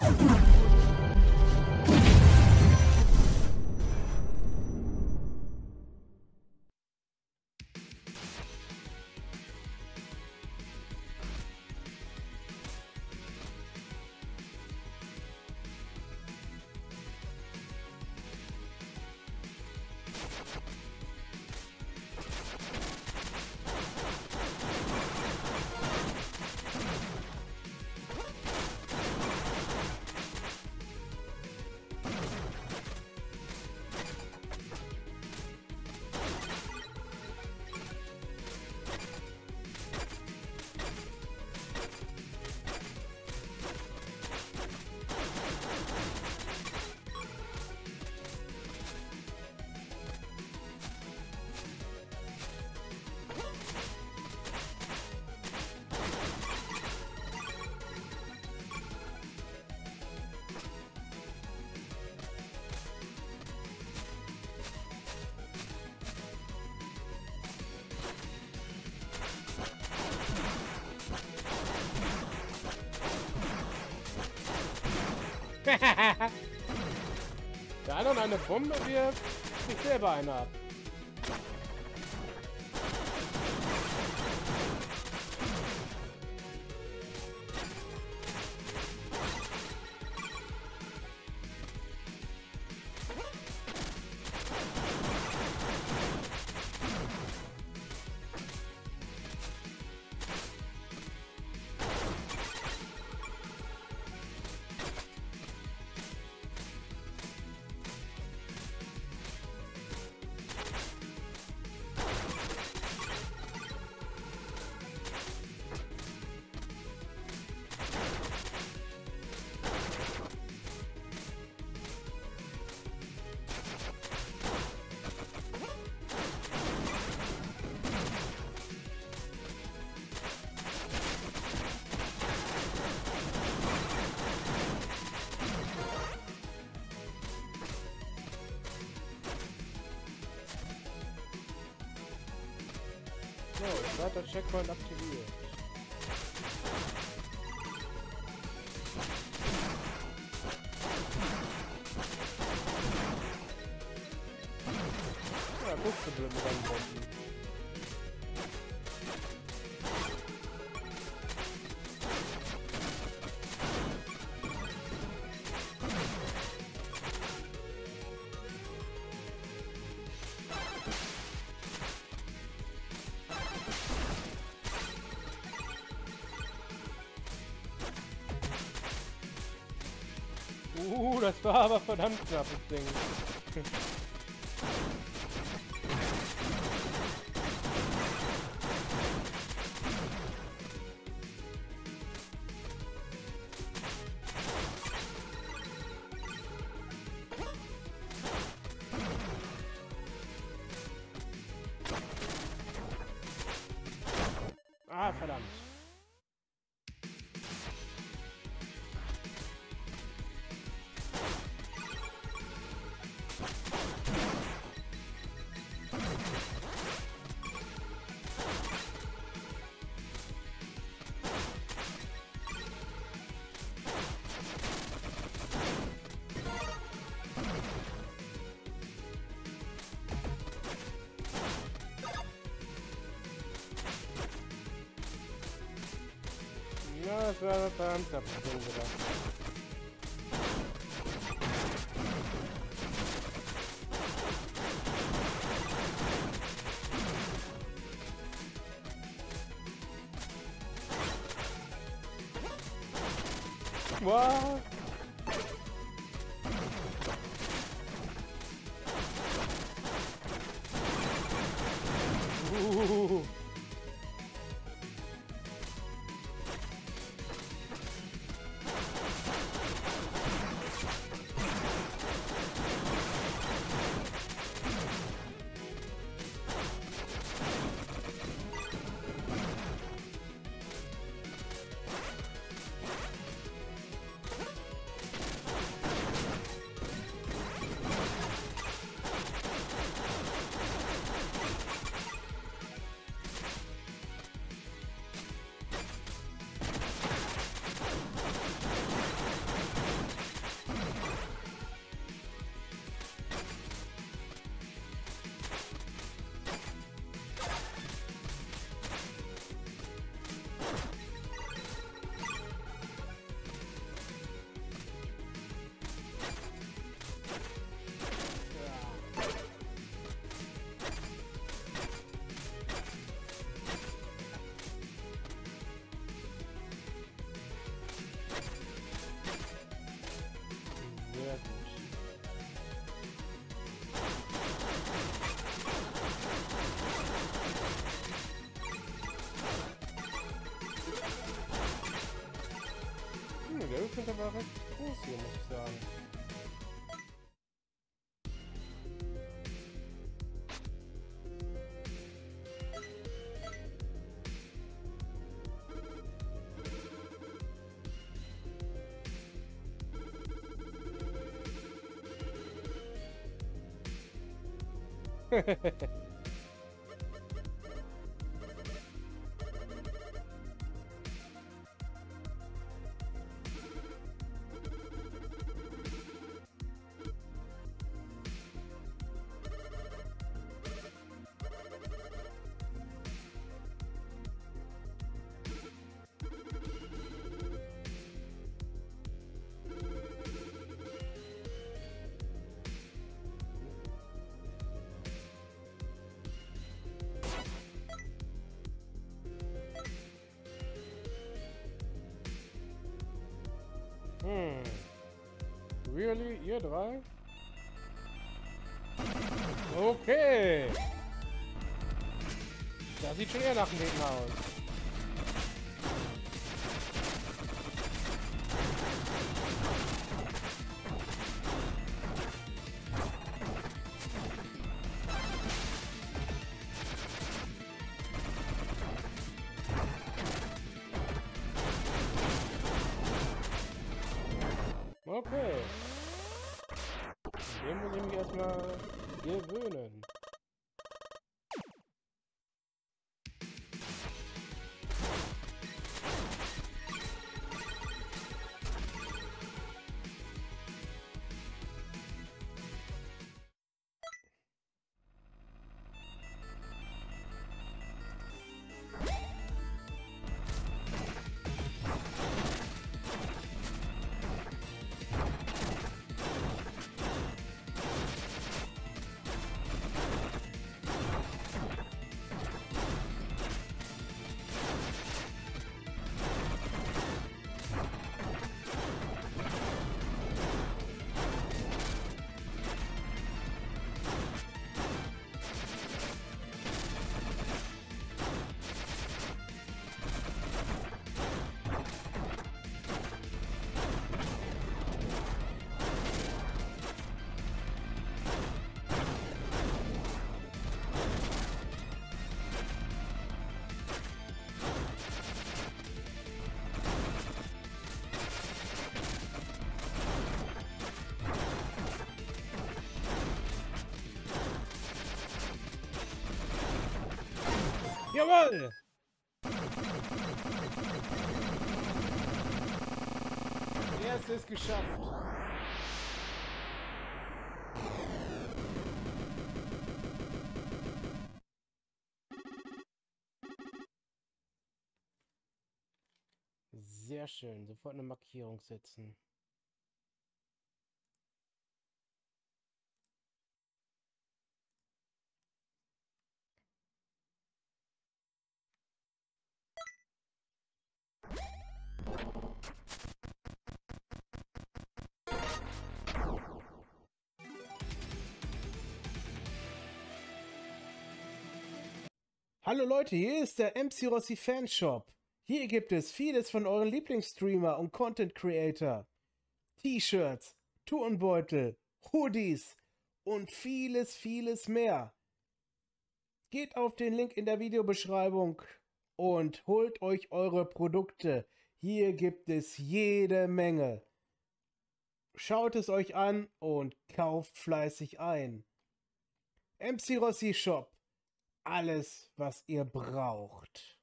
you. Der andere eine Bombe wirft, sich selber eine ab. So, zweiter Checkpoint aktiviert. Ja, guckst du blöd mit deinen Bomben. Das war aber verdammt knapp, das Ding. Ah, verdammt. Ja, das war verdammt knapp, recht groß hier, muss ich sagen. Hm. Really? Ihr drei? Okay. Das sieht schon eher nach dem Gegner aus. Erstmal gewöhnen. Jawohl! Erstes geschafft. Sehr schön. Sofort eine Markierung setzen. Hallo Leute, hier ist der MC Rossi Fanshop. Hier gibt es vieles von euren Lieblingsstreamer und Content Creator. T-Shirts, Turnbeutel, Hoodies und vieles, vieles mehr. Geht auf den Link in der Videobeschreibung und holt euch eure Produkte. Hier gibt es jede Menge. Schaut es euch an und kauft fleißig ein. MC Rossi Shop alles, was ihr braucht.